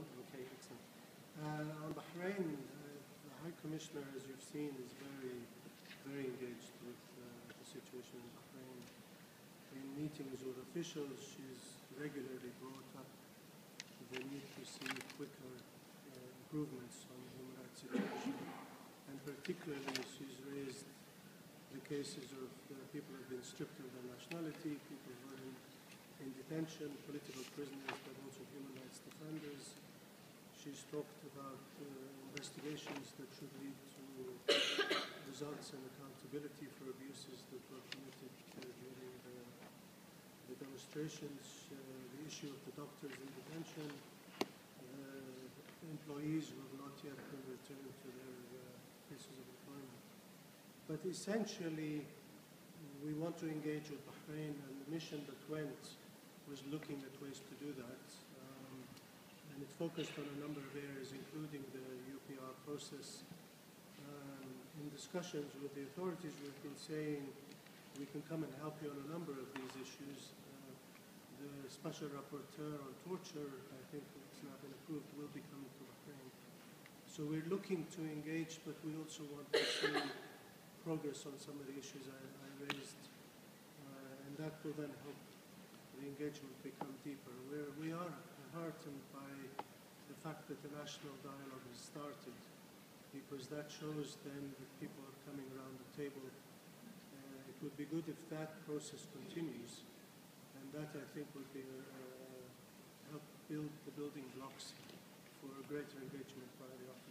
Okay, excellent. Uh, on Bahrain, uh, the High Commissioner, as you've seen, is very, very engaged with uh, the situation in Bahrain. In meetings with officials, she's regularly brought up the need to see quicker uh, improvements on the human rights situation. And particularly, she's raised the cases of uh, people who have been stripped of their nationality, people who are in, in detention, political prisoners, but also talked about uh, investigations that should lead to results and accountability for abuses that were committed uh, during the, the demonstrations, uh, the issue of the doctors in detention, uh, employees who have not yet been returned to their uh, places of employment. But essentially, we want to engage with Bahrain, and the mission that went was looking at ways to do that. And it focused on a number of areas, including the UPR process. Um, in discussions with the authorities, we've been saying we can come and help you on a number of these issues. Uh, the special rapporteur on torture, I think it's not been approved, will be coming to Bahrain. So we're looking to engage, but we also want to see progress on some of the issues I, I raised, uh, and that will then help the engagement become deeper. We're, we are heartened by the fact that the national dialogue has started, because that shows then that people are coming around the table. Uh, it would be good if that process continues, and that I think would be uh, help build the building blocks for a greater engagement by the office